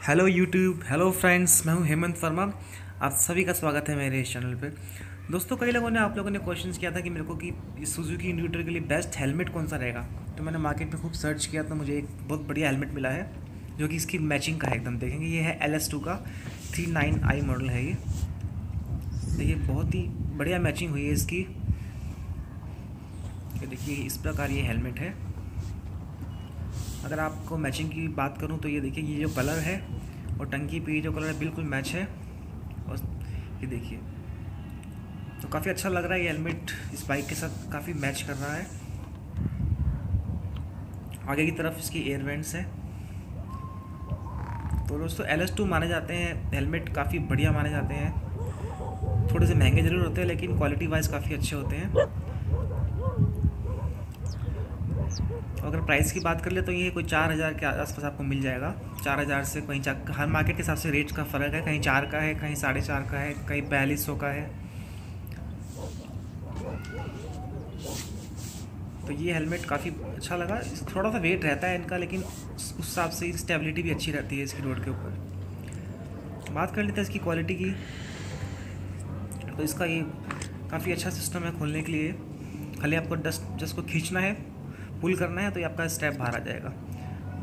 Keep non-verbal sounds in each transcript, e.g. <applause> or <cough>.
Hello YouTube hello friends मैं हूँ हेमंत वर्मा। आप सभी का स्वागत है मेरे इस चैनल पे। दोस्तों, कई लोगों ने, आप लोगों ने क्वेश्चंस किया था कि मेरे को कि सुजुकी इंडिविटर के लिए बेस्ट हेलमेट कौन सा रहेगा? तो मैंने मार्केट में खूब सर्च किया तो मुझे एक बहुत बढ़िया हेलमेट मिला है, जो कि इसकी मैचिंग का है एकदम। देखेंगे, ये है एल का थ्री नाइन आई मॉडल है ये। देखिए बहुत ही बढ़िया मैचिंग हुई है इसकी। देखिए, इस प्रकार ये हेलमेट है। अगर आपको मैचिंग की बात करूँ तो ये देखिए, ये जो कलर है और टंकी पे जो कलर है, बिल्कुल मैच है। और ये देखिए तो काफ़ी अच्छा लग रहा है ये हेलमेट इस बाइक के साथ, काफ़ी मैच कर रहा है। आगे की तरफ़ इसकी एयर वेंट्स है। तो दोस्तों एल एस टू माने जाते हैं हेलमेट काफ़ी बढ़िया माने जाते हैं। थोड़े से महँगे ज़रूर होते हैं, लेकिन क्वालिटी वाइज काफ़ी अच्छे होते हैं। अगर प्राइस की बात कर ले तो ये कोई चार हज़ार के आसपास आपको मिल जाएगा। चार हज़ार से कहीं चार, हर मार्केट के हिसाब से रेट का फ़र्क है। कहीं चार का है, कहीं साढ़े चार का है, कहीं बयालीस सौ का है। तो ये हेलमेट काफ़ी अच्छा लगा। थोड़ा सा वेट रहता है इनका, लेकिन उस हिसाब से स्टेबिलिटी भी अच्छी रहती है इसकी रोड के ऊपर। बात कर लेते हैं इसकी क्वालिटी की। तो इसका ये काफ़ी अच्छा सिस्टम है खोलने के लिए। खाली आपको डस्ट जस्ट को खींचना है। पुल करना है तो ये आपका स्टेप बाहर आ जाएगा।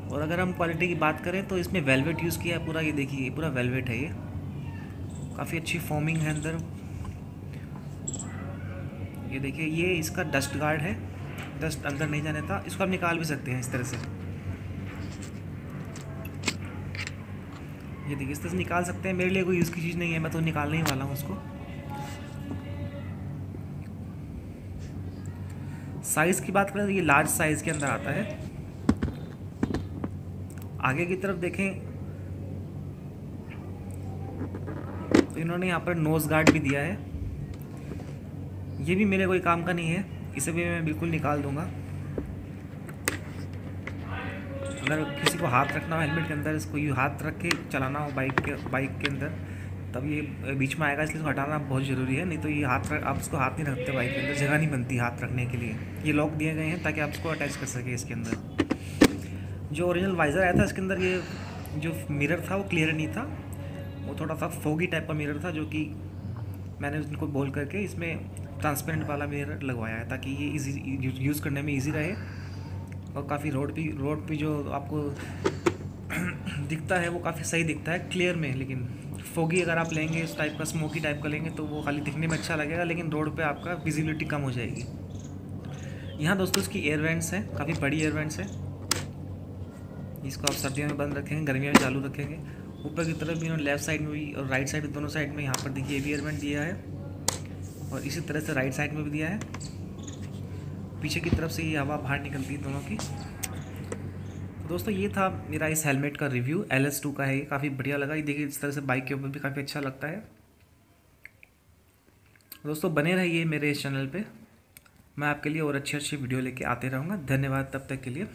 और अगर हम क्वालिटी की बात करें तो इसमें वेलवेट यूज़ किया है पूरा, ये देखिए पूरा वेलवेट है ये। काफ़ी अच्छी फॉर्मिंग है अंदर। ये देखिए, ये इसका डस्ट गार्ड है। डस्ट अंदर नहीं जाने था, इसको आप निकाल भी सकते हैं इस तरह से। ये देखिए, इस तरह से निकाल सकते हैं। मेरे लिए कोई यूज़ की चीज़ नहीं है, मैं तो निकालने ही वाला हूँ उसको साइज़ की बात करें तो ये लार्ज साइज़ के अंदर आता है। आगे की तरफ़ देखें तो इन्होंने यहाँ पर नोज़ गार्ड भी दिया है। ये भी मेरे कोई काम का नहीं है, इसे भी मैं बिल्कुल निकाल दूँगा। अगर किसी को हाथ रखना हो हेलमेट के अंदर इसको यू हाथ रख के चलाना हो बाइक के बाइक के अंदर तब ये बीच में आएगा, इसलिए इसको हटाना बहुत ज़रूरी है, नहीं तो ये हाथ रख, आप इसको हाथ नहीं रखते बाइक के अंदर, जगह नहीं बनती हाथ रखने के लिए। ये लॉक दिए गए हैं ताकि आप इसको अटैच कर सकें इसके अंदर। जो ओरिजिनल वाइज़र आया था, इसके अंदर ये जो मिरर था, वो क्लियर नहीं था। वो थोड़ा सा फोगी टाइप का मिरर था, जो कि मैंने उनको बोल करके इसमें ट्रांसपेरेंट वाला मिरर लगवाया है, ताकि ये इजी यूज़ करने में इजी रहे। और काफ़ी रोड भी रोड पे जो आपको <clears throat> दिखता है, वो काफ़ी सही दिखता है क्लियर में, लेकिन फोगी अगर आप लेंगे, इस टाइप का स्मोकी टाइप का लेंगे तो वो खाली दिखने में अच्छा लगेगा, लेकिन रोड पे आपका विजिबिलिटी कम हो जाएगी। यहाँ दोस्तों इसकी एयर वेंट्स हैं, काफ़ी बड़ी एयर वेंट्स हैं। इसको आप सर्दियों में बंद रखेंगे, गर्मियों में चालू रखेंगे। ऊपर की तरफ़ भी लेफ़्ट साइड में भी और राइट साइड दोनों साइड में यहाँ पर देखिए ये भी एयर वेंट दिया है। और इसी तरह से राइट साइड में भी दिया है। पीछे की तरफ़ से ये हवा बाहर निकलती है दोनों की। दोस्तों, ये था मेरा इस हेलमेट का रिव्यू। एल एस टू का है, ये काफ़ी बढ़िया लगा। ये देखिए, इस तरह से बाइक के ऊपर भी काफ़ी अच्छा लगता है। दोस्तों, बने रहिए मेरे इस चैनल पे। मैं आपके लिए और अच्छी अच्छी वीडियो लेके आते रहूँगा। धन्यवाद, तब तक के लिए।